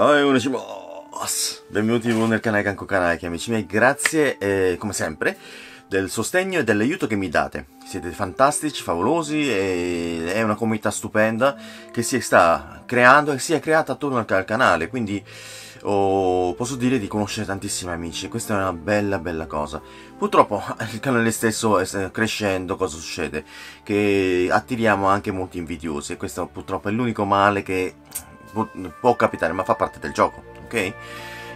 Unishimos! Benvenuti nel canale Kanko Kanai, amici miei, grazie eh, come sempre del sostegno e dell'aiuto che mi date. Siete fantastici, favolosi e è una comunità stupenda che si sta creando e si è creata attorno al canale, quindi oh, posso dire di conoscere tantissimi amici, questa è una bella bella cosa. Purtroppo il canale stesso è crescendo, cosa succede? Che attiriamo anche molti invidiosi e questo purtroppo è l'unico male che può capitare, ma fa parte del gioco, ok?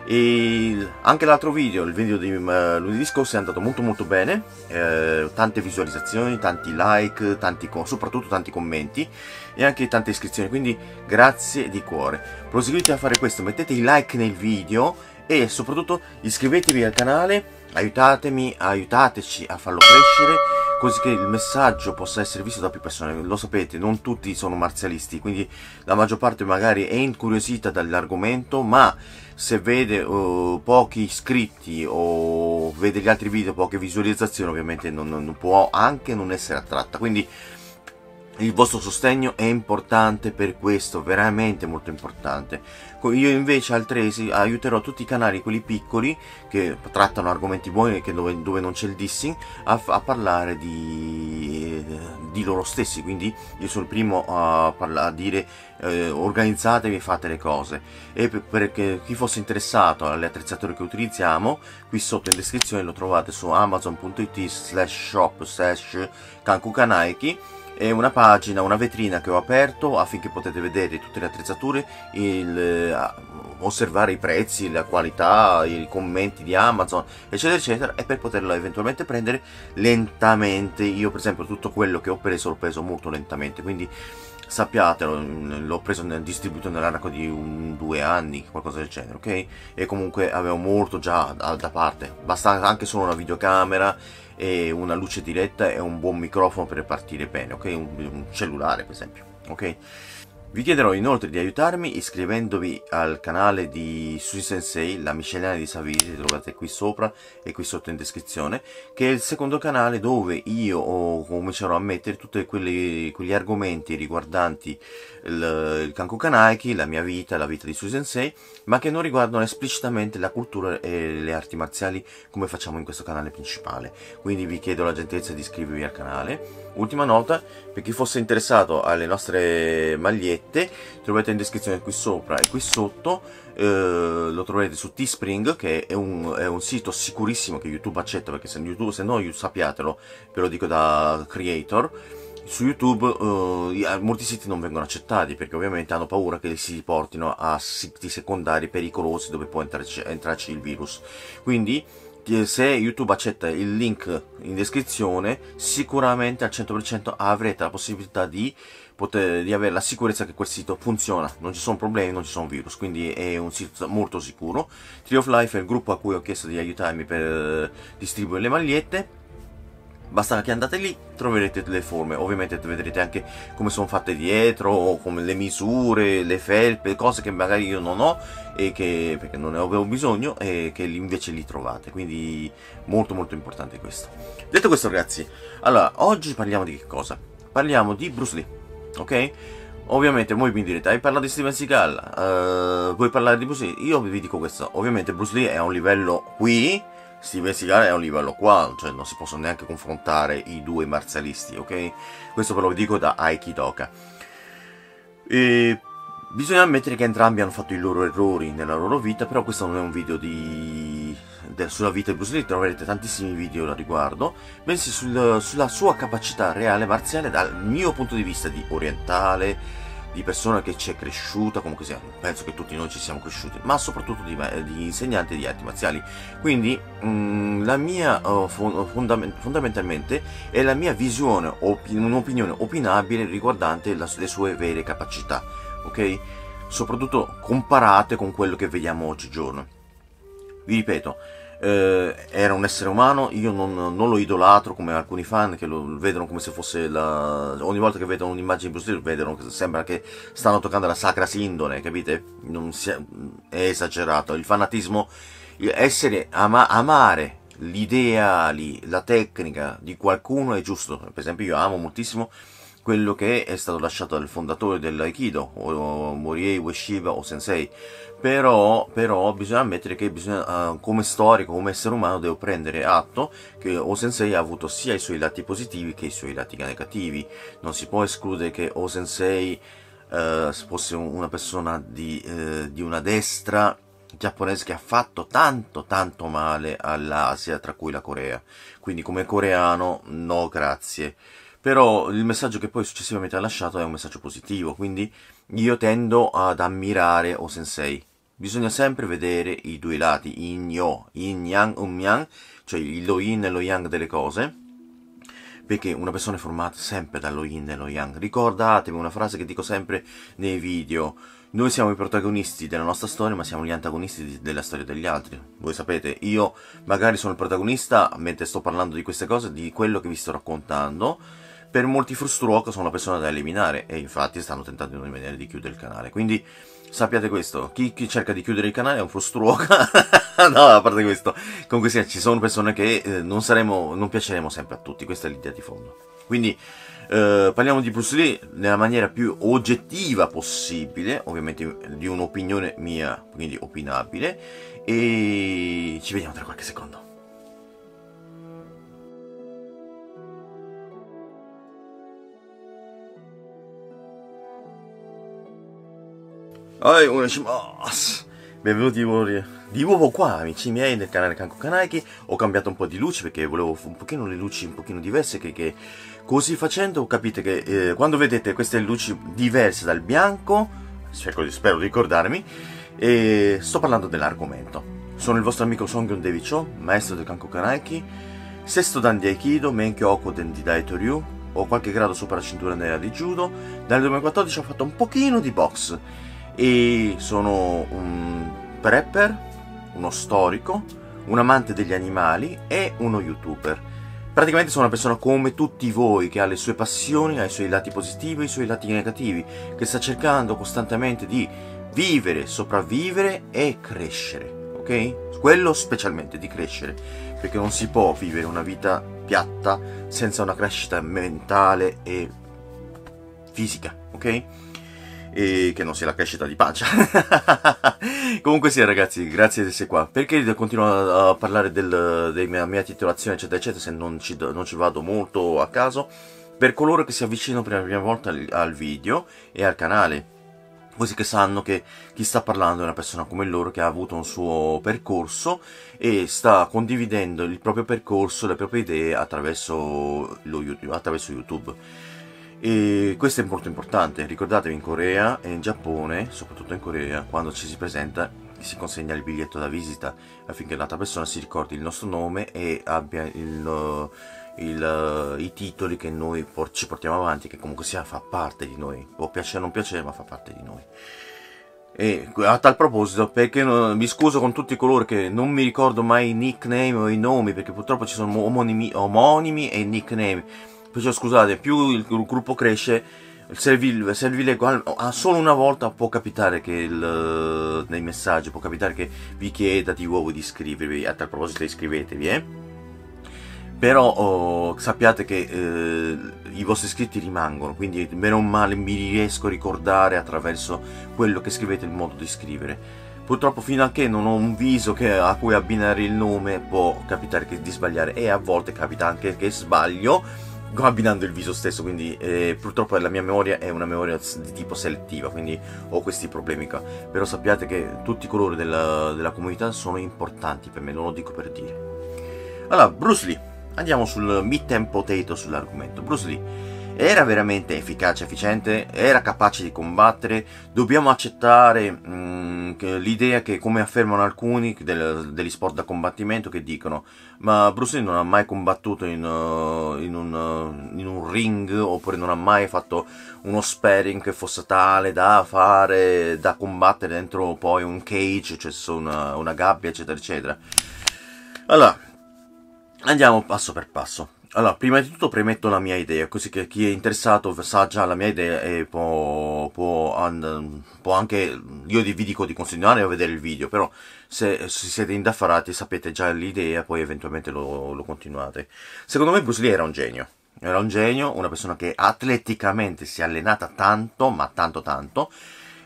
E anche l'altro video, il video di uh, lunedì scorso è andato molto molto bene, eh, tante visualizzazioni, tanti like, tanti, soprattutto tanti commenti e anche tante iscrizioni, quindi grazie di cuore. Proseguite a fare questo, mettete i like nel video e soprattutto iscrivetevi al canale, aiutatemi, aiutateci a farlo crescere così che il messaggio possa essere visto da più persone. Lo sapete, non tutti sono marzialisti, quindi la maggior parte magari è incuriosita dall'argomento, ma se vede uh, pochi iscritti o vede gli altri video, poche visualizzazioni, ovviamente non, non può anche non essere attratta. Quindi il vostro sostegno è importante per questo, veramente molto importante. Io invece altresì aiuterò tutti i canali, quelli piccoli, che trattano argomenti buoni dove, dove non c'è il dissing, a, a parlare di, di, loro stessi. Quindi io sono il primo a, parla, a dire eh, organizzatevi e fate le cose. E per, per chi fosse interessato alle attrezzature che utilizziamo, qui sotto in descrizione lo trovate su amazon.it slash shop slash kankukanaiki è una pagina, una vetrina che ho aperto affinché potete vedere tutte le attrezzature, il, eh, osservare i prezzi, la qualità, i commenti di Amazon, eccetera, eccetera, e per poterlo eventualmente prendere lentamente. Io, per esempio, tutto quello che ho preso l'ho preso molto lentamente, quindi sappiatelo, l'ho preso nel distribuito nell'arco di un, due anni, qualcosa del genere, ok? E comunque avevo molto già da parte, basta anche solo una videocamera e una luce diretta e un buon microfono per partire bene, ok? Un, un cellulare per esempio, ok? Vi chiederò inoltre di aiutarmi iscrivendovi al canale di Sui Sensei, la miscellanea di Savisi, trovate qui sopra e qui sotto in descrizione, che è il secondo canale dove io comincerò a mettere tutti quegli argomenti riguardanti il, il Kanku Kanaiki, la mia vita, la vita di Sui Sensei, ma che non riguardano esplicitamente la cultura e le arti marziali come facciamo in questo canale principale. Quindi vi chiedo la gentilezza di iscrivervi al canale. Ultima nota, per chi fosse interessato alle nostre magliette, magliette trovate in descrizione qui sopra e qui sotto eh, lo troverete su Teespring che è un, è un, sito sicurissimo che YouTube accetta perché se, YouTube, se no sappiatelo ve lo dico da creator. Su YouTube uh, molti siti non vengono accettati perché ovviamente hanno paura che si portino a siti secondari pericolosi dove può entrarci, entrarci il virus. Quindi se YouTube accetta il link in descrizione sicuramente al 100% avrete la possibilità di, poter, di avere la sicurezza che quel sito funziona. Non ci sono problemi, non ci sono virus quindi è un sito molto sicuro. Tree of Life è il gruppo a cui ho chiesto di aiutarmi per eh, distribuire le magliette. Basta che andate lì troverete le forme. Ovviamente vedrete anche come sono fatte dietro come le misure le felpe cose che magari io non ho e che perché non ne avevo bisogno e che invece li trovate. Quindi molto molto importante questo. Detto questo ragazzi allora oggi parliamo di che cosa? Parliamo di Bruce Lee ok Ovviamente voi mi direte, hai parlato di Steven Seagal, uh, vuoi parlare di Bruce Lee? Io vi dico questo, ovviamente Bruce Lee è a un livello qui Steven Seagal è a un livello qua, cioè non si possono neanche confrontare i due marzialisti, ok? Questo ve lo dico da Aikidoka. E bisogna ammettere che entrambi hanno fatto i loro errori nella loro vita, però questo non è un video di... sulla vita di Bruce Lee, troverete tantissimi video a riguardo, bensì sul, sulla sua capacità reale marziale dal mio punto di vista di orientale, di persona che ci è cresciuta, comunque sia, penso che tutti noi ci siamo cresciuti, ma soprattutto di, di insegnante di arti marziali. Quindi mh, mm, la mia, uh, fondament fondamentalmente, è la mia visione, opi un'opinione opinabile riguardante la, le sue vere capacità, ok? Soprattutto comparate con quello che vediamo oggigiorno. Vi ripeto, eh, era un essere umano, io non, non, lo idolatro come alcuni fan che lo vedono come se fosse la... ogni volta che vedono un'immagine di Bruce Lee vedono che sembra che stanno toccando la sacra sindone, capite? Sia... è esagerato, il fanatismo, essere, ama, amare l'idea, la tecnica di qualcuno è giusto, per esempio io amo moltissimo quello che è stato lasciato dal fondatore dell'Aikido, o Morie, Ueshiba o Sensei. Però, però bisogna ammettere che bisogna, uh, come storico, come essere umano, devo prendere atto che O Sensei ha avuto sia i suoi lati positivi che i suoi lati negativi. Non si può escludere che O Sensei uh, fosse una persona di, uh, di una destra giapponese che ha fatto tanto tanto male all'Asia, tra cui la Corea. Quindi come coreano, no grazie però il messaggio che poi successivamente ha lasciato è un messaggio positivo, quindi io tendo ad ammirare O Sensei. Bisogna sempre vedere i due lati, yin yo, yin yang, um yang, cioè lo yin e lo yang delle cose, perché una persona è formata sempre dallo yin e lo yang. Ricordatevi una frase che dico sempre nei video, noi siamo i protagonisti della nostra storia, ma siamo gli antagonisti della storia degli altri. Voi sapete, io magari sono il protagonista mentre sto parlando di queste cose, di quello che vi sto raccontando, per molti Frustruoc sono la persona da eliminare e infatti stanno tentando in ogni maniera di chiudere il canale. Quindi sappiate questo, chi, chi cerca di chiudere il canale è un Frustruoc. no, a parte questo, comunque sia, ci sono persone che eh, non saremo, non piaceremo sempre a tutti, questa è l'idea di fondo. Quindi eh, parliamo di Bruce Lee nella maniera più oggettiva possibile, ovviamente di un'opinione mia, quindi opinabile, e ci vediamo tra qualche secondo. はい、お願いします。Benvenuti di nuovo qua, amici miei, nel canale Kanko Kanaiki. Ho cambiato un po' di luci perché volevo un pochino le luci un pochino diverse, che, che così facendo capite che eh, quando vedete queste luci diverse dal bianco, cerco di, spero di ricordarmi, e sto parlando dell'argomento. Sono il vostro amico Songyeon David Cho, maestro del Kanko Kanaiki, sesto dan di Aikido, Menkyo Okoden di Daito Ryu, ho qualche grado sopra la cintura nera di Judo, dal 2014 ho fatto un pochino di box e sono un prepper, uno storico, un amante degli animali e uno youtuber. Praticamente sono una persona come tutti voi che ha le sue passioni, ha i suoi lati positivi e i suoi lati negativi, che sta cercando costantemente di vivere, sopravvivere e crescere, ok? Quello specialmente di crescere, perché non si può vivere una vita piatta senza una crescita mentale e fisica, ok? E che non sia la crescita di pancia. Comunque sì ragazzi, grazie di essere qua. Perché continuo a parlare del, della mia titolazione eccetera eccetera se non ci, non ci, vado molto a caso? Per coloro che si avvicinano per la prima volta al, al video e al canale. Così che sanno che chi sta parlando è una persona come loro che ha avuto un suo percorso e sta condividendo il proprio percorso, le proprie idee attraverso, lo, attraverso YouTube. E questo è molto importante, ricordatevi in Corea e in Giappone, soprattutto in Corea, quando ci si presenta si consegna il biglietto da visita affinché l'altra persona si ricordi il nostro nome e abbia il, il, i titoli che noi ci portiamo avanti, che comunque sia fa parte di noi, può piacere o non piacere ma fa parte di noi. E a tal proposito, perché no, mi scuso con tutti coloro che non mi ricordo mai i nickname o i nomi, perché purtroppo ci sono omonimi, omonimi e nickname Perciò scusate, più il gruppo cresce, servile, servile solo una volta può capitare che il, nei messaggi, può capitare che vi chieda di nuovo di iscrivervi, a tal proposito iscrivetevi, eh? Però oh, sappiate che eh, i vostri iscritti rimangono, quindi meno male mi riesco a ricordare attraverso quello che scrivete il modo di scrivere. Purtroppo fino a che non ho un viso che, a cui abbinare il nome può capitare che, di sbagliare e a volte capita anche che sbaglio abbinando il viso stesso, quindi eh, purtroppo la mia memoria è una memoria di tipo selettiva, quindi ho questi problemi qua. Però sappiate che tutti i colori della, della comunità sono importanti per me, non lo dico per dire. Allora, Bruce Lee, andiamo sul and potato sull'argomento. Bruce Lee era veramente efficace, efficiente, era capace di combattere, dobbiamo accettare mm, l'idea che, come affermano alcuni del, degli sport da combattimento, che dicono ma Bruce Lee non ha mai combattuto in, uh, in, un, uh, in, un, ring oppure non ha mai fatto uno sparring che fosse tale da fare, da combattere dentro poi un cage, cioè una, una gabbia eccetera eccetera. Allora, andiamo passo per passo. Allora, prima di tutto premetto la mia idea, così che chi è interessato sa già la mia idea e può, può, and, può anche, io vi dico di continuare a vedere il video, però se, se siete indaffarati sapete già l'idea, poi eventualmente lo, lo, continuate. Secondo me Bruce Lee era un genio, era un genio, una persona che atleticamente si è allenata tanto, ma tanto tanto,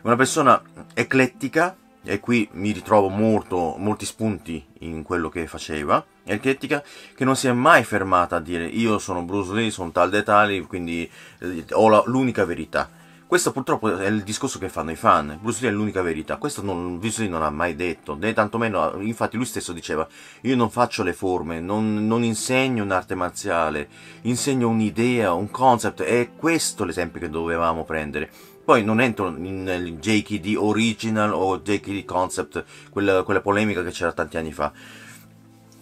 una persona eclettica, e qui mi ritrovo molto, molti spunti in quello che faceva, eclettica, che non si è mai fermata a dire io sono Bruce Lee, sono tal dei tali, quindi eh, ho l'unica verità. Questo purtroppo è il discorso che fanno i fan. Bruce Lee è l'unica verità. Questo non, Bruce Lee non ha mai detto, né tantomeno, infatti lui stesso diceva, io non faccio le forme, non, non insegno un'arte marziale, insegno un'idea, un concept, è questo l'esempio che dovevamo prendere. Poi non entro nel JKD original o JKD concept, quella, quella polemica che c'era tanti anni fa.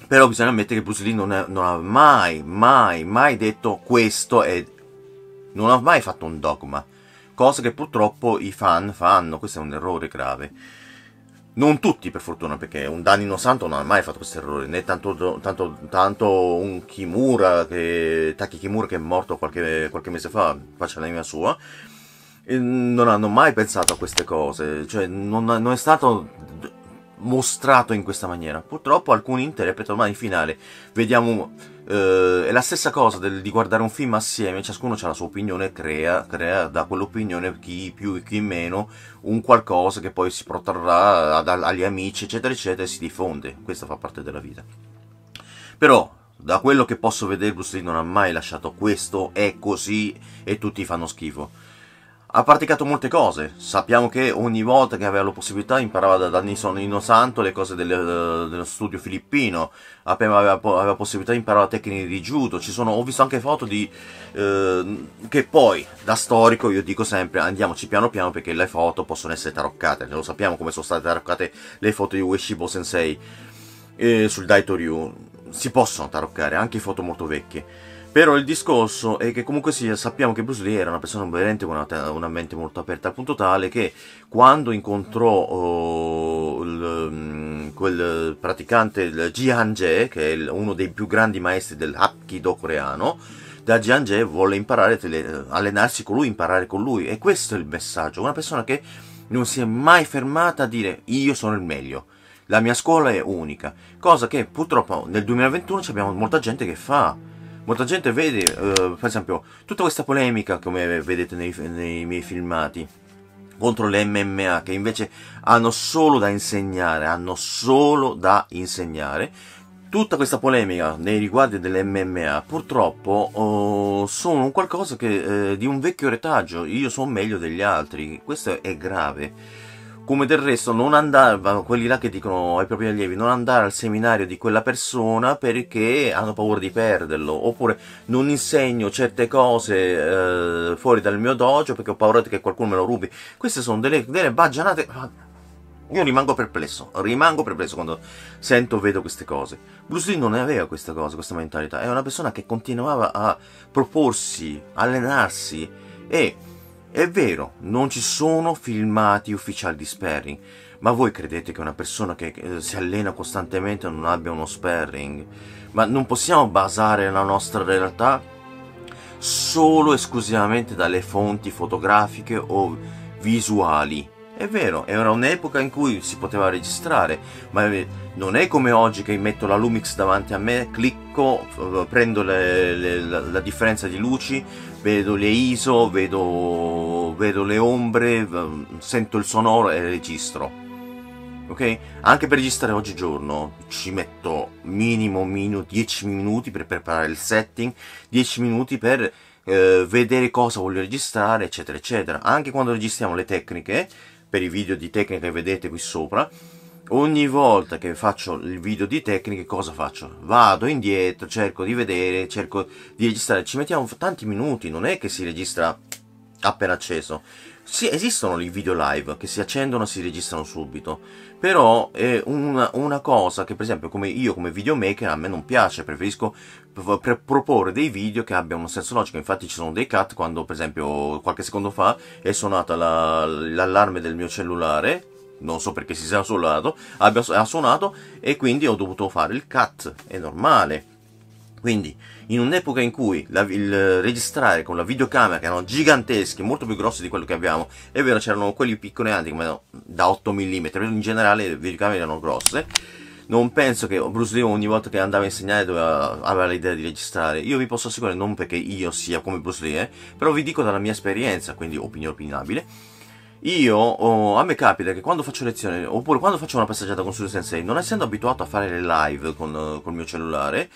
Però bisogna ammettere che Bruce Lee non, è, non ha mai, mai, mai detto questo e non ha mai fatto un dogma cosa che purtroppo i fan fanno, questo è un errore grave. Non tutti, per fortuna, perché un Danino Santo non ha mai fatto questo errore, né tanto, tanto, tanto un Kimura, che, Taki Kimura che è morto qualche, qualche mese fa, faccia la mia sua, non hanno mai pensato a queste cose, cioè non, non è stato mostrato in questa maniera. Purtroppo alcuni interpretano, ma in finale vediamo Uh, è la stessa cosa del, di guardare un film assieme, ciascuno ha la sua opinione, crea, crea da quell'opinione chi più e chi meno un qualcosa che poi si protrarrà ad, agli amici, eccetera, eccetera, e si diffonde. Questa fa parte della vita. Però, da quello che posso vedere, Bruce Lee non ha mai lasciato questo, è così e tutti fanno schifo ha praticato molte cose. Sappiamo che ogni volta che aveva la possibilità imparava da Nison Inosanto le cose del, dello studio filippino. Aveva, aveva, aveva possibilità di imparare tecniche di judo. Sono, ho visto anche foto di. Eh, che poi, da storico, io dico sempre: andiamoci piano piano perché le foto possono essere taroccate. Lo sappiamo come sono state taroccate le foto di Ueshibo Sensei eh, sul Daito Ryu. Si possono taroccare anche foto molto vecchie. Però il discorso è che comunque sia, sappiamo che Bruce Lee era una persona veramente con una, una mente molto aperta, al punto tale che quando incontrò oh, il, mm, quel praticante, il Jian-je, che è uno dei più grandi maestri del Hapkido coreano, da Jian-je volle imparare, allenarsi con lui, imparare con lui. E questo è il messaggio. Una persona che non si è mai fermata a dire io sono il meglio. La mia scuola è unica. Cosa che purtroppo nel 2021 abbiamo molta gente che fa molta gente vede, uh, per esempio, tutta questa polemica, come vedete nei, nei miei filmati, contro le MMA, che invece hanno solo da insegnare, hanno solo da insegnare. Tutta questa polemica nei riguardi delle MMA purtroppo oh, sono qualcosa che, eh, di un vecchio retaggio, io sono meglio degli altri, questo è grave come del resto non andare, quelli là che dicono ai propri allievi, non andare al seminario di quella persona perché hanno paura di perderlo, oppure non insegno certe cose eh, fuori dal mio dojo perché ho paura che qualcuno me lo rubi. Queste sono delle, delle baggianate. Io rimango perplesso, rimango perplesso quando sento o vedo queste cose. Bruce Lee non aveva questa cosa, questa mentalità, è una persona che continuava a proporsi, allenarsi e è vero, non ci sono filmati ufficiali di sparring, ma voi credete che una persona che eh, si allena costantemente non abbia uno sparring? Ma non possiamo basare la nostra realtà solo e esclusivamente dalle fonti fotografiche o visuali. È vero, era un'epoca in cui si poteva registrare, ma non è come oggi che metto la Lumix davanti a me, clicco, eh, prendo le, le, la, la differenza di luci, vedo le ISO, vedo, vedo le ombre, sento il sonoro e registro. Ok? Anche per registrare oggigiorno ci metto minimo, minimo 10 minuti per preparare il setting, 10 minuti per eh, vedere cosa voglio registrare, eccetera, eccetera. Anche quando registriamo le tecniche, per i video di tecnica che vedete qui sopra, ogni volta che faccio il video di tecniche cosa faccio? Vado indietro, cerco di vedere, cerco di registrare, ci mettiamo tanti minuti, non è che si registra appena acceso. Sì, esistono i video live che si accendono e si registrano subito, però è una, una, cosa che per esempio come io come videomaker a me non piace, preferisco pr proporre dei video che abbiano un senso logico, infatti ci sono dei cut quando per esempio qualche secondo fa è suonata l'allarme la, del mio cellulare non so perché si sia suonato, abbia, ha suonato e quindi ho dovuto fare il cut, è normale. Quindi, in un'epoca in cui la, il registrare con la videocamera, che erano giganteschi, molto più grossi di quello che abbiamo, è vero, c'erano quelli piccoli anche, come da 8 mm, in generale le videocamere erano grosse, non penso che Bruce Lee ogni volta che andava a insegnare doveva avere l'idea di registrare. Io vi posso assicurare, non perché io sia come Bruce Lee, eh, però vi dico dalla mia esperienza, quindi opinione opinabile. Io, oh, a me capita che quando faccio lezione, oppure quando faccio una passeggiata con Studio Sensei, non essendo abituato a fare le live con, con il mio cellulare,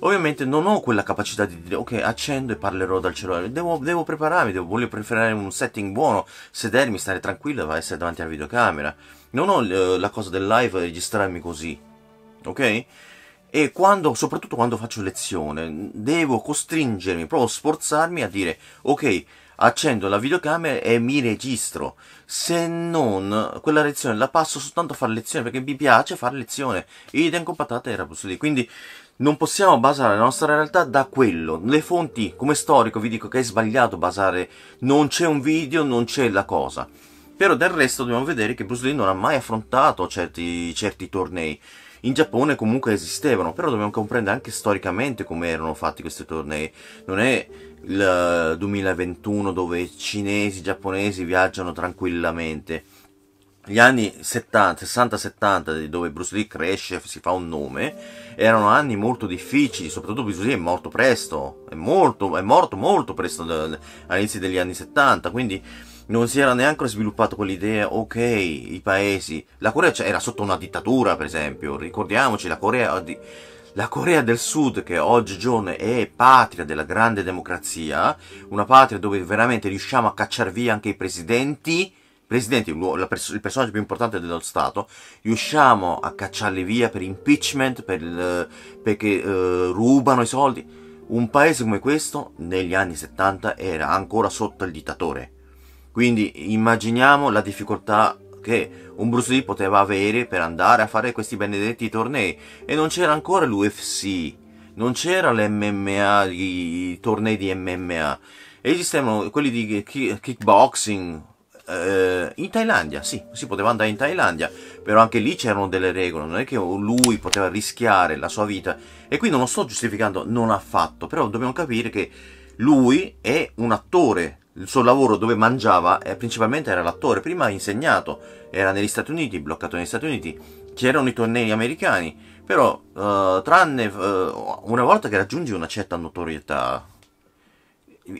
ovviamente non ho quella capacità di dire ok accendo e parlerò dal cellulare devo, devo prepararmi devo, voglio preferire un setting buono sedermi stare tranquillo essere davanti alla videocamera non ho uh, la cosa del live registrarmi così ok? E quando, soprattutto quando faccio lezione, devo costringermi, proprio sforzarmi a dire, ok, accendo la videocamera e mi registro. Se non, quella lezione la passo soltanto a fare lezione perché mi piace fare lezione. Idem con patate era così. Quindi non possiamo basare la nostra realtà da quello. Le fonti, come storico, vi dico che è sbagliato basare. Non c'è un video, non c'è la cosa. Però del resto dobbiamo vedere che Bruce Lee non ha mai affrontato certi, certi tornei in Giappone comunque esistevano, però dobbiamo comprendere anche storicamente come erano fatti questi tornei. Non è il 2021 dove cinesi, giapponesi viaggiano tranquillamente. Gli anni 70, 60-70, dove Bruce Lee cresce, si fa un nome, erano anni molto difficili, soprattutto Bruce Lee è morto presto, è, molto, è morto molto presto all'inizio degli anni 70, quindi non si era neanche sviluppato quell'idea, ok, i paesi, la Corea era sotto una dittatura per esempio, ricordiamoci la Corea, la Corea del Sud che oggigiorno è patria della grande democrazia, una patria dove veramente riusciamo a cacciare via anche i presidenti, presidenti, il personaggio più importante dello Stato, riusciamo a cacciarli via per impeachment, per, perché uh, rubano i soldi. Un paese come questo negli anni 70 era ancora sotto il dittatore quindi immaginiamo la difficoltà che un Bruce Lee poteva avere per andare a fare questi benedetti tornei. E non c'era ancora l'UFC, non c'era l'MMA, i tornei di MMA, esistevano quelli di kickboxing, eh, in Thailandia, sì, si poteva andare in Thailandia, però anche lì c'erano delle regole, non è che lui poteva rischiare la sua vita. E qui non lo sto giustificando, non ha fatto, però dobbiamo capire che lui è un attore, il suo lavoro dove mangiava eh, principalmente era l'attore, prima ha insegnato, era negli Stati Uniti, bloccato negli Stati Uniti, c'erano i tornei americani, però uh, tranne uh, una volta che raggiungi una certa notorietà,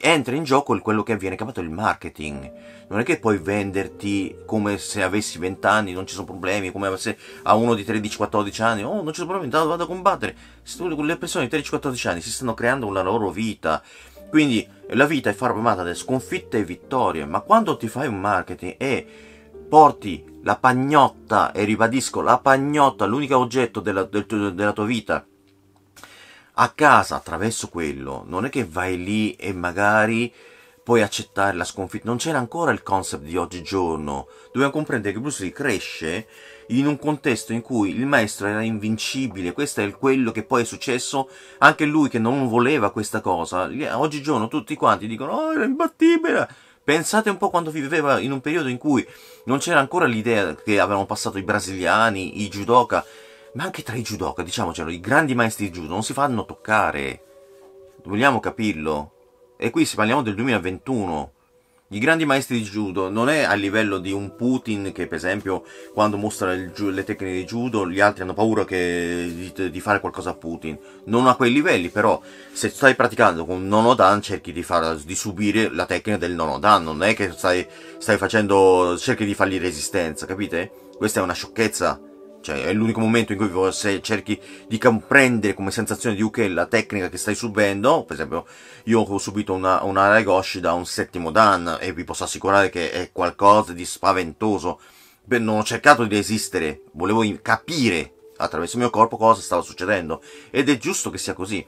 entra in gioco quello che viene chiamato il marketing. Non è che puoi venderti come se avessi 20 anni, non ci sono problemi, come se a uno di 13-14 anni, oh non ci sono problemi, vado a combattere. Le persone di 13-14 anni si stanno creando una loro vita, quindi la vita è formata da sconfitte e vittorie, ma quando ti fai un marketing e porti la pagnotta, e ribadisco, la pagnotta, l'unico oggetto della, del, della tua vita, a casa attraverso quello, non è che vai lì e magari puoi accettare la sconfitta. Non c'era ancora il concept di oggigiorno. Dobbiamo comprendere che Bruce Lee cresce in un contesto in cui il maestro era invincibile, questo è quello che poi è successo, anche lui che non voleva questa cosa, oggigiorno tutti quanti dicono oh era imbattibile, pensate un po' quando viveva in un periodo in cui non c'era ancora l'idea che avevano passato i brasiliani, i judoka, ma anche tra i judoka, diciamocelo, i grandi maestri di judo non si fanno toccare, vogliamo capirlo, e qui si parliamo del 2021, i grandi maestri di judo non è a livello di un Putin che per esempio quando mostra il, le tecniche di judo gli altri hanno paura che, di, di, fare qualcosa a Putin. Non a quei livelli però se stai praticando con Nonodan cerchi di, far, di subire la tecnica del Nonodan, non è che stai, stai facendo, cerchi di fargli resistenza, capite? Questa è una sciocchezza. Cioè, è l'unico momento in cui se cerchi di comprendere come sensazione di Uke la tecnica che stai subendo, per esempio, io ho subito una, una Raigoshi da un settimo Dan e vi posso assicurare che è qualcosa di spaventoso. Beh, non ho cercato di resistere, volevo capire attraverso il mio corpo cosa stava succedendo. Ed è giusto che sia così.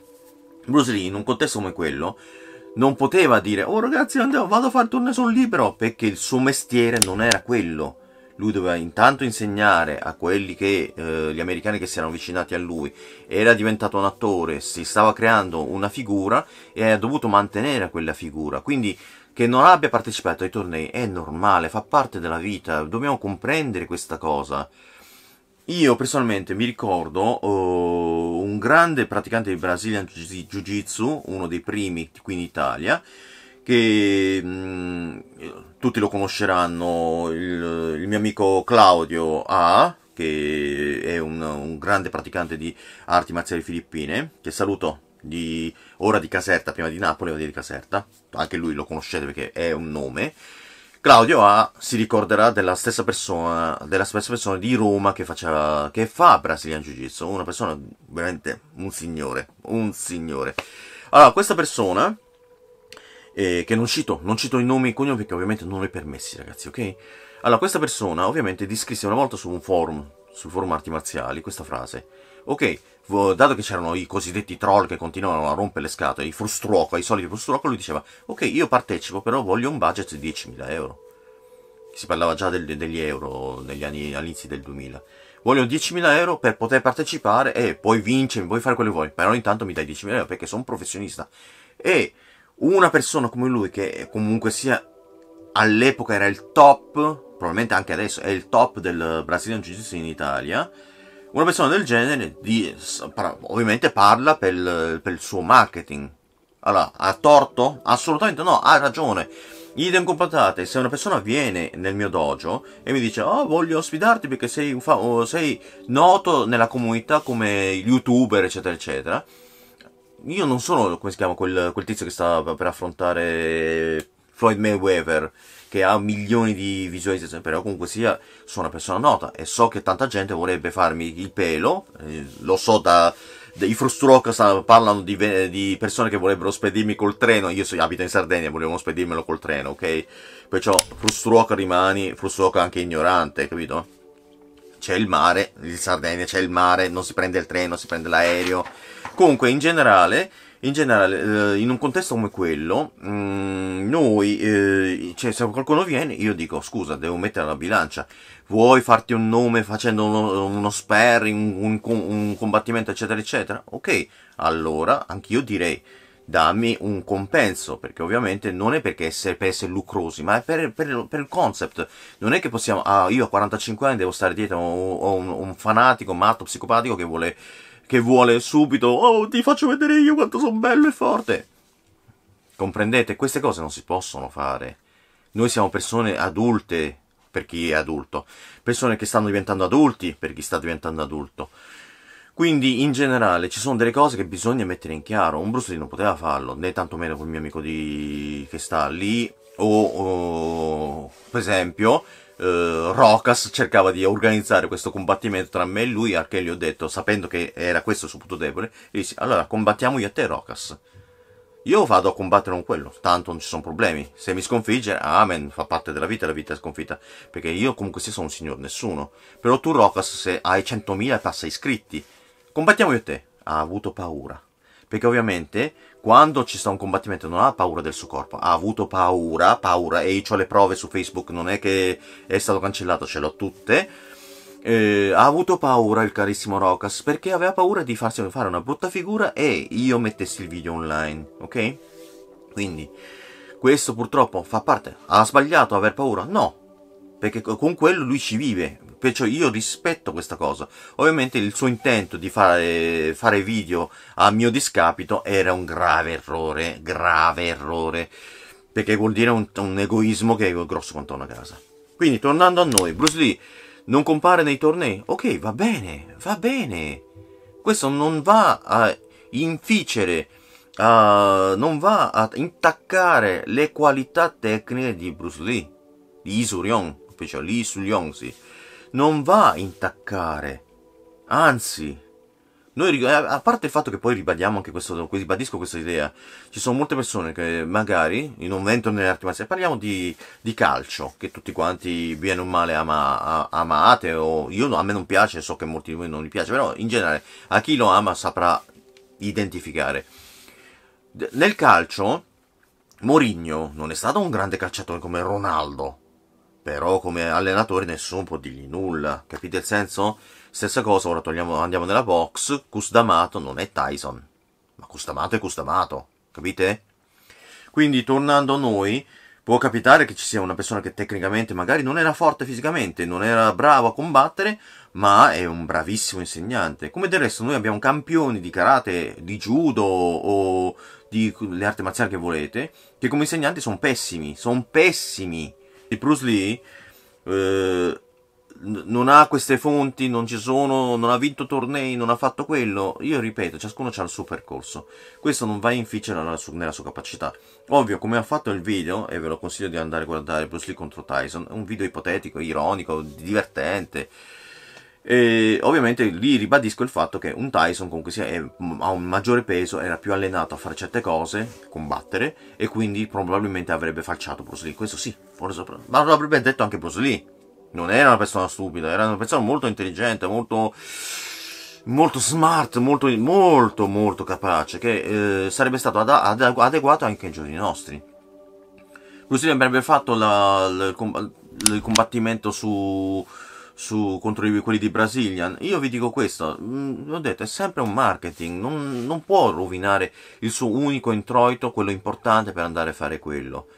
Bruce Lee, in un contesto come quello, non poteva dire, oh ragazzi, andiamo, vado a fare il torneo sul libero, perché il suo mestiere non era quello lui doveva intanto insegnare a quelli che, eh, gli americani che si erano avvicinati a lui, era diventato un attore, si stava creando una figura e ha dovuto mantenere quella figura, quindi che non abbia partecipato ai tornei è normale, fa parte della vita, dobbiamo comprendere questa cosa. Io personalmente mi ricordo oh, un grande praticante di Brazilian Jiu-Jitsu, uno dei primi qui in Italia, che mh, tutti lo conosceranno, il, il, mio amico Claudio A, che è un, un grande praticante di arti marziali filippine, che saluto di ora di Caserta, prima di Napoli, ora di Caserta, anche lui lo conoscete perché è un nome. Claudio A si ricorderà della stessa persona, della stessa persona di Roma che faceva, che fa Brazilian Jiu Jitsu, una persona veramente un signore, un signore. Allora, questa persona, eh, che non cito, non cito i nomi e i cognomi perché ovviamente non è permessi ragazzi, ok? Allora, questa persona ovviamente descrisse una volta su un forum, sul forum arti marziali, questa frase. Ok, dato che c'erano i cosiddetti troll che continuavano a rompere le scatole, i frustruoco, i soliti frustruoco, lui diceva, ok, io partecipo, però voglio un budget di 10.000 euro. Si parlava già del, degli euro negli anni, all'inizio del 2000. Voglio 10.000 euro per poter partecipare e poi vincere, puoi fare quello che vuoi, però intanto mi dai 10.000 euro perché sono un professionista. E una persona come lui, che comunque sia all'epoca era il top, probabilmente anche adesso è il top del Brazilian Jiu-Jitsu in Italia, una persona del genere di, ovviamente parla per, per il suo marketing. Allora, ha torto? Assolutamente no, ha ragione. Idem completate, se una persona viene nel mio dojo e mi dice oh voglio sfidarti perché sei, sei noto nella comunità come youtuber eccetera eccetera io non sono, come si chiama, quel, quel tizio che sta per affrontare Floyd Mayweather che ha milioni di visualizzazioni, però comunque sia, sono una persona nota e so che tanta gente vorrebbe farmi il pelo, eh, lo so da... I Frustrock parlano di, di, persone che vorrebbero spedirmi col treno, io so, abito in Sardegna, volevo spedirmelo col treno, ok? Perciò Frustrock rimani, Frustrock anche ignorante, capito? C'è il mare, in Sardegna c'è il mare, non si prende il treno, si prende l'aereo. Comunque, in generale, in generale, eh, in un contesto come quello, mm, noi, eh, cioè, se qualcuno viene, io dico, scusa, devo mettere la bilancia. Vuoi farti un nome facendo uno, uno sparring, un, un, combattimento, eccetera, eccetera? Ok, allora, anch'io direi, dammi un compenso, perché ovviamente non è perché essere, per essere lucrosi, ma è per, per, per, il concept. Non è che possiamo, ah, io a 45 anni devo stare dietro a un, un fanatico, matto, psicopatico che vuole che vuole subito, oh ti faccio vedere io quanto sono bello e forte. Comprendete? Queste cose non si possono fare. Noi siamo persone adulte, per chi è adulto, persone che stanno diventando adulti, per chi sta diventando adulto. Quindi, in generale, ci sono delle cose che bisogna mettere in chiaro. Un Bruce Lee non poteva farlo, né tantomeno quel mio amico di... che sta lì, o, o per esempio, uh, Rocas cercava di organizzare questo combattimento tra me e lui, a che gli ho detto, sapendo che era questo il suo punto debole, gli dissi, allora combattiamo io e te Rocas. Io vado a combattere con quello, tanto non ci sono problemi. Se mi sconfigge, amen, fa parte della vita, la vita è sconfitta. Perché io comunque sia sono un signor nessuno. Però tu, Rocas, se hai 100.000 e passa iscritti, combattiamo io e te. Ha avuto paura. Perché ovviamente quando ci sta un combattimento non ha paura del suo corpo, ha avuto paura, paura, e io ho le prove su Facebook, non è che è stato cancellato, ce l'ho tutte, eh, ha avuto paura il carissimo Rocas perché aveva paura di farsi fare una brutta figura e io mettessi il video online, ok? Quindi, questo purtroppo fa parte, ha sbagliato aver paura? No, perché con quello lui ci vive, perciò io rispetto questa cosa. Ovviamente il suo intento di fare, fare video a mio discapito era un grave errore, grave errore, perché vuol dire un, un egoismo che è grosso quanto una casa. Quindi, tornando a noi, Bruce Lee non compare nei tornei? Ok, va bene, va bene. Questo non va a inficere, a, non va a intaccare le qualità tecniche di Bruce Lee, di Isurion special, lì sugli Yongsi, non va a intaccare. Anzi, noi, a parte il fatto che poi ribadiamo anche questo, ribadisco questa idea, ci sono molte persone che magari, non entrano nelle arti marziali, parliamo di, di, calcio, che tutti quanti, bene o male, ama, amate, o io, a me non piace, so che a molti di voi non gli piace, però in genere a chi lo ama saprà identificare. Nel calcio, Mourinho non è stato un grande calciatore come Ronaldo, però come allenatore nessuno può dirgli nulla, capite il senso? Stessa cosa, ora togliamo, andiamo nella box, Custamato non è Tyson, ma Custamato è Custamato, capite? Quindi tornando a noi, può capitare che ci sia una persona che tecnicamente magari non era forte fisicamente, non era bravo a combattere, ma è un bravissimo insegnante. Come del resto noi abbiamo campioni di karate, di judo o di le arti marziali che volete, che come insegnanti sono pessimi, sono pessimi. Bruce Lee, eh, non ha queste fonti, non ci sono, non ha vinto tornei, non ha fatto quello. Io ripeto, ciascuno ha il suo percorso. Questo non va a inficiare nella, nella sua, capacità. Ovvio, come ha fatto il video, e ve lo consiglio di andare a guardare Bruce Lee contro Tyson, è un video ipotetico, ironico, divertente. E ovviamente lì ribadisco il fatto che un Tyson comunque sia, è, ha un maggiore peso, era più allenato a fare certe cose, combattere, e quindi probabilmente avrebbe falciato Bruce Lee. Questo sì, forse, ma lo avrebbe detto anche Bruce Lee non era una persona stupida, era una persona molto intelligente, molto molto smart, molto, molto, molto capace, che eh, sarebbe stato ad, ad, adeguato anche ai giorni nostri. Così avrebbe fatto la, la, il combattimento su, su, contro quelli di Brazilian. Io vi dico questo, mh, mm, ho detto, è sempre un marketing, non, non può rovinare il suo unico introito, quello importante per andare a fare quello.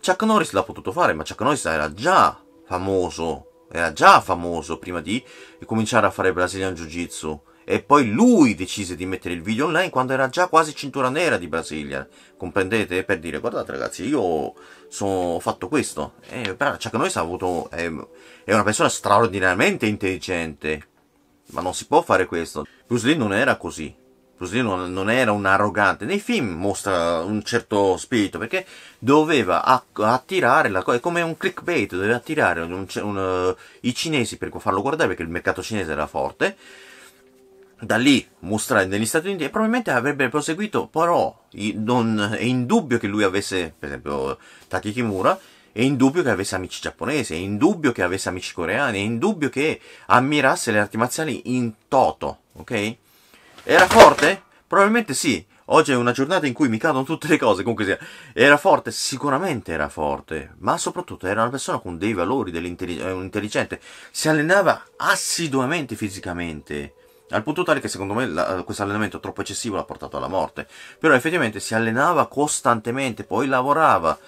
Chuck Norris l'ha potuto fare, ma Chuck Norris era già famoso, era già famoso prima di cominciare a fare Brazilian Jiu Jitsu. E poi lui decise di mettere il video online quando era già quasi cintura nera di Brasilia. Comprendete? Per dire, guardate ragazzi, io sono, ho fatto questo. E però Chuck Norris ha avuto, è, è una persona straordinariamente intelligente. Ma non si può fare questo. Bruce Lee non era così. Bruce Lee non, non, era un arrogante. Nei film mostra un certo spirito perché doveva attirare la cosa, è come un clickbait, doveva attirare un, un, uh, i cinesi per farlo guardare perché il mercato cinese era forte. Da lì mostrare negli Stati Uniti e probabilmente avrebbe proseguito, però non, è indubbio che lui avesse, per esempio, Taki Kimura, è indubbio che avesse amici giapponesi, è indubbio che avesse amici coreani, è indubbio che ammirasse le arti marziali in toto, ok? Era forte? Probabilmente sì. Oggi è una giornata in cui mi cadono tutte le cose, comunque sia. Era forte? Sicuramente era forte, ma soprattutto era una persona con dei valori, intelligente. Si allenava assiduamente fisicamente. Al punto tale che secondo me questo allenamento troppo eccessivo l'ha portato alla morte. Però effettivamente si allenava costantemente, poi lavorava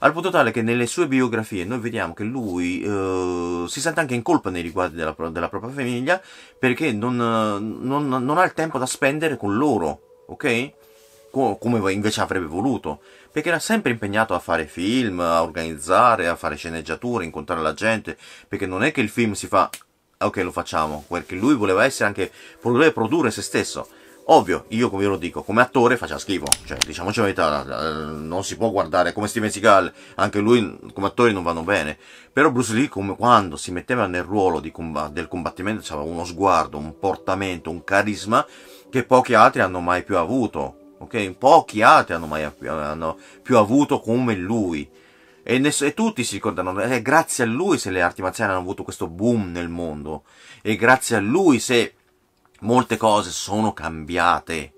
al punto tale che nelle sue biografie noi vediamo che lui eh, si sente anche in colpa nei riguardi della, della propria famiglia perché non, non, non, ha il tempo da spendere con loro, ok? come invece avrebbe voluto, perché era sempre impegnato a fare film, a organizzare, a fare sceneggiature, incontrare la gente, perché non è che il film si fa, ok lo facciamo, perché lui voleva essere anche, voleva produrre se stesso, Ovvio, io come ve lo dico, come attore faccia schifo, cioè diciamoci la verità, eh, non si può guardare come Steven Seagal, anche lui come attori non vanno bene, però Bruce Lee come quando si metteva nel ruolo comb del combattimento aveva uno sguardo, un portamento, un carisma che pochi altri hanno mai più avuto, ok? Pochi altri hanno mai hanno più avuto come lui. E, e, tutti si ricordano, è grazie a lui se le arti marziali hanno avuto questo boom nel mondo, e grazie a lui se molte cose sono cambiate,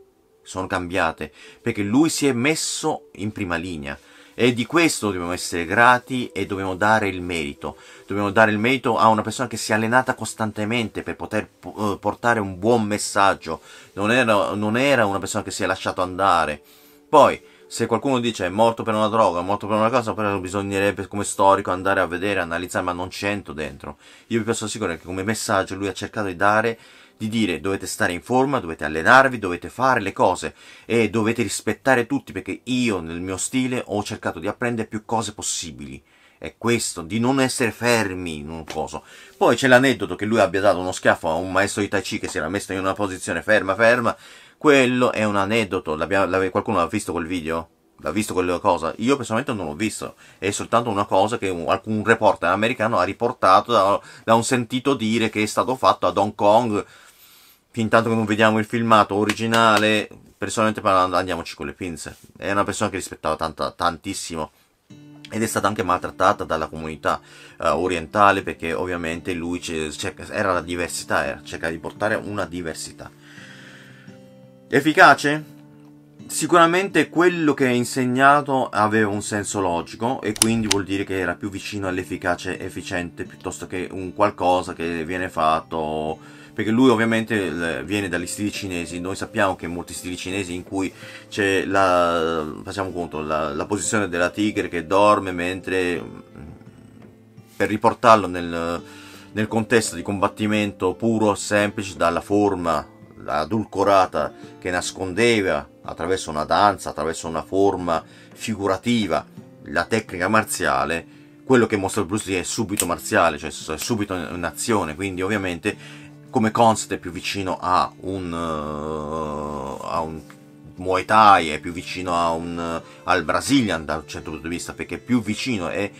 sono cambiate, perché lui si è messo in prima linea. E di questo dobbiamo essere grati e dobbiamo dare il merito. Dobbiamo dare il merito a una persona che si è allenata costantemente per poter uh, portare un buon messaggio. Non era, non era una persona che si è lasciato andare. Poi, se qualcuno dice è morto per una droga, è morto per una cosa, però bisognerebbe come storico andare a vedere, analizzare, ma non c'entro dentro. Io vi posso assicurare che come messaggio lui ha cercato di dare di dire dovete stare in forma, dovete allenarvi, dovete fare le cose e dovete rispettare tutti perché io nel mio stile ho cercato di apprendere più cose possibili. È questo, di non essere fermi in un coso. Poi c'è l'aneddoto che lui abbia dato uno schiaffo a un maestro di Tai Chi che si era messo in una posizione ferma, ferma. Quello è un aneddoto. qualcuno l'ha visto quel video? l'ha visto quella cosa? Io personalmente non l'ho visto, è soltanto una cosa che un, alcun reporter americano ha riportato da, da, un sentito dire che è stato fatto ad Hong Kong fin tanto che non vediamo il filmato originale, personalmente parlando, andiamoci con le pinze. È una persona che rispettava tanta, tantissimo ed è stata anche maltrattata dalla comunità uh, orientale perché ovviamente lui era la diversità, era, cercava di portare una diversità. Efficace? Sicuramente quello che ha insegnato aveva un senso logico e quindi vuol dire che era più vicino all'efficace efficiente piuttosto che un qualcosa che viene fatto perché lui ovviamente viene dagli stili cinesi, noi sappiamo che molti stili cinesi in cui c'è la, facciamo conto, la, la posizione della tigre che dorme mentre, per riportarlo nel, nel contesto di combattimento puro, semplice, dalla forma adulcorata che nascondeva attraverso una danza, attraverso una forma figurativa, la tecnica marziale, quello che mostra Bruce Lee è subito marziale, cioè è subito in azione, quindi ovviamente come concept è più vicino a un, uh, a un Muay Thai, è più vicino un, al Brazilian da un certo punto di vista, perché è più vicino, è,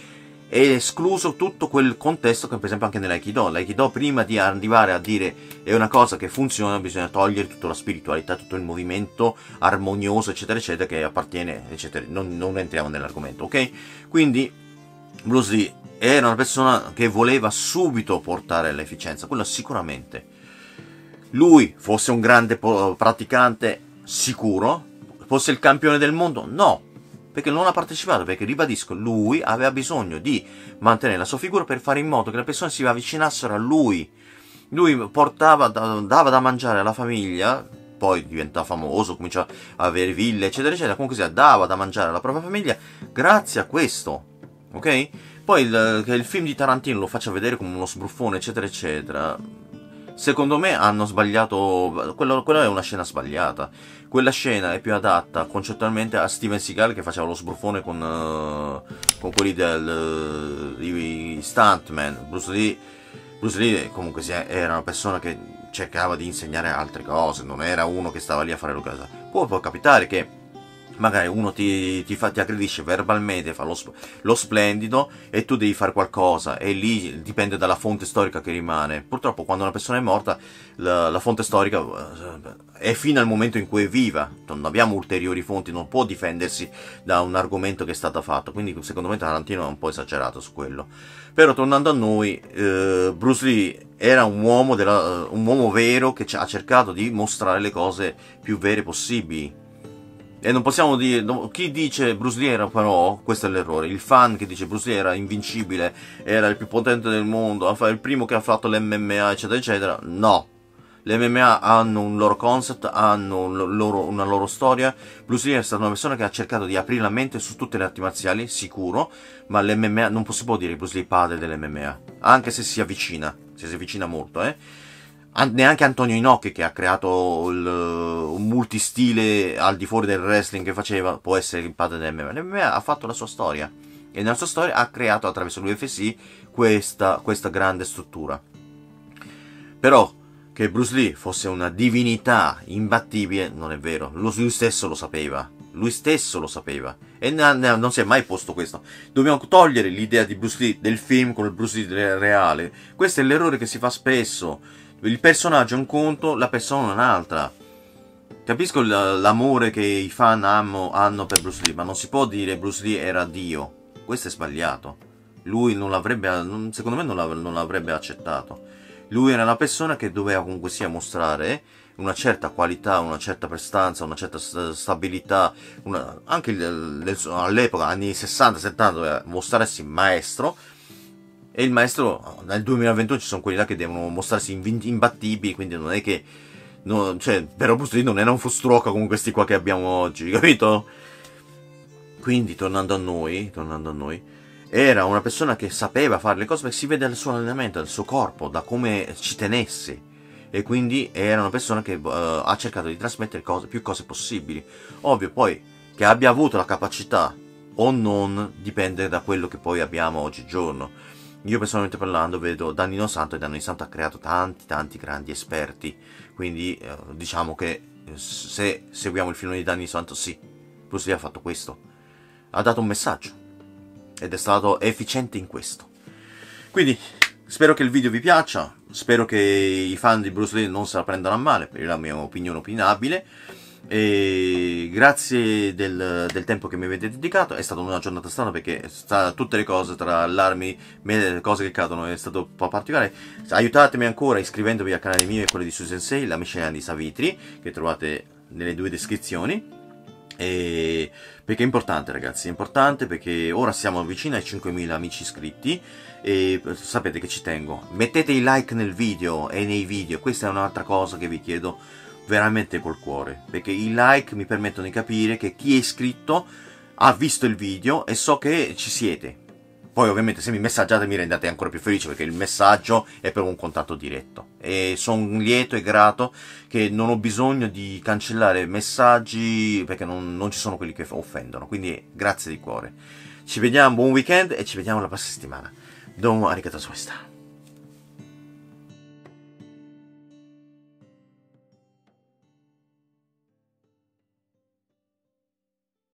è escluso tutto quel contesto che per esempio anche nell'Aikido. L'Aikido prima di arrivare a dire è una cosa che funziona bisogna togliere tutta la spiritualità, tutto il movimento armonioso eccetera eccetera che appartiene eccetera. Non, non entriamo nell'argomento, ok? Quindi Bruce Lee era una persona che voleva subito portare l'efficienza, quello sicuramente. Lui fosse un grande praticante, sicuro. Fosse il campione del mondo? No, perché non ha partecipato, perché ribadisco, lui aveva bisogno di mantenere la sua figura per fare in modo che le persone si avvicinassero a lui. Lui portava, dava da mangiare alla famiglia, poi diventa famoso, comincia a avere ville, eccetera, eccetera, comunque sia, dava da mangiare alla propria famiglia grazie a questo, ok? Poi il, che il film di Tarantino lo faccia vedere come uno sbruffone, eccetera, eccetera. Secondo me hanno sbagliato. Quello, quella è una scena sbagliata. Quella scena è più adatta concettualmente a Steven Seagal che faceva lo sbruffone con, uh, con quelli del. Uh, i stuntman. Bruce Lee. Bruce Lee comunque era una persona che cercava di insegnare altre cose, non era uno che stava lì a fare lo casa. Può, può capitare che magari uno ti, ti, fa, ti aggredisce verbalmente, fa lo, lo, splendido e tu devi fare qualcosa e lì dipende dalla fonte storica che rimane. Purtroppo quando una persona è morta la, la fonte storica eh, è fino al momento in cui è viva, non abbiamo ulteriori fonti, non può difendersi da un argomento che è stato fatto, quindi secondo me Tarantino è un po' esagerato su quello. Però tornando a noi, eh, Bruce Lee era un uomo, della, un uomo vero che ha cercato di mostrare le cose più vere possibili e non possiamo dire, chi dice Bruce Lee era però, questo è l'errore, il fan che dice Bruce Lee era invincibile, era il più potente del mondo, il primo che ha fatto l'MMA eccetera eccetera, no. Le MMA hanno un loro concept, hanno un loro, una loro storia. Bruce Lee è stata una persona che ha cercato di aprire la mente su tutte le arti marziali, sicuro, ma l'MMA non si può dire Bruce Lee padre dell'MMA, anche se si avvicina, se si avvicina molto, eh neanche Antonio Inoki che ha creato il, un multistile al di fuori del wrestling che faceva può essere il padre dell'MMA. L'MMA ha fatto la sua storia e nella sua storia ha creato attraverso l'UFC questa, questa grande struttura. Però che Bruce Lee fosse una divinità imbattibile non è vero, lui stesso lo sapeva, lui stesso lo sapeva e non si è mai posto questo. Dobbiamo togliere l'idea di Bruce Lee del film con il Bruce Lee reale. Questo è l'errore che si fa spesso il personaggio è un conto, la persona è un'altra. Capisco l'amore che i fan hanno per Bruce Lee, ma non si può dire Bruce Lee era Dio. Questo è sbagliato. Lui non l'avrebbe, secondo me non l'avrebbe accettato. Lui era una persona che doveva comunque sia mostrare una certa qualità, una certa prestanza, una certa stabilità, una, anche all'epoca, anni 60-70, doveva mostrarsi maestro, e il maestro, nel 2021 ci sono quelli là che devono mostrarsi imbattibili, quindi non è che... No, cioè, però Bruce non era un fustruoca come questi qua che abbiamo oggi, capito? Quindi, tornando a noi, tornando a noi, era una persona che sapeva fare le cose perché si vede dal suo allenamento, dal suo corpo, da come ci tenesse. E quindi era una persona che uh, ha cercato di trasmettere cose, più cose possibili. Ovvio, poi, che abbia avuto la capacità o non, dipende da quello che poi abbiamo oggigiorno io personalmente parlando vedo Danilo Santo e Danilo Santo ha creato tanti tanti grandi esperti, quindi eh, diciamo che eh, se seguiamo il film di Danilo Santo sì, Bruce Lee ha fatto questo, ha dato un messaggio ed è stato efficiente in questo. Quindi spero che il video vi piaccia, spero che i fan di Bruce Lee non se la prendano a male, per la mia opinione opinabile. E grazie del, del, tempo che mi avete dedicato, è stata una giornata strana perché sta, tutte le cose tra allarmi, le cose che cadono, è stato un po' particolare. Aiutatemi ancora iscrivendovi al canale mio e quello di Susensei, la miscela di Savitri, che trovate nelle due descrizioni. E perché è importante ragazzi, è importante perché ora siamo vicini ai 5.000 amici iscritti e sapete che ci tengo. Mettete i like nel video e nei video, questa è un'altra cosa che vi chiedo veramente col cuore, perché i like mi permettono di capire che chi è iscritto ha visto il video e so che ci siete. Poi ovviamente se mi messaggiate mi rendete ancora più felice perché il messaggio è per un contatto diretto. E sono lieto e grato che non ho bisogno di cancellare messaggi perché non, non ci sono quelli che offendono. Quindi grazie di cuore. Ci vediamo, buon weekend e ci vediamo la prossima settimana. Domo arigatou gozaimashita.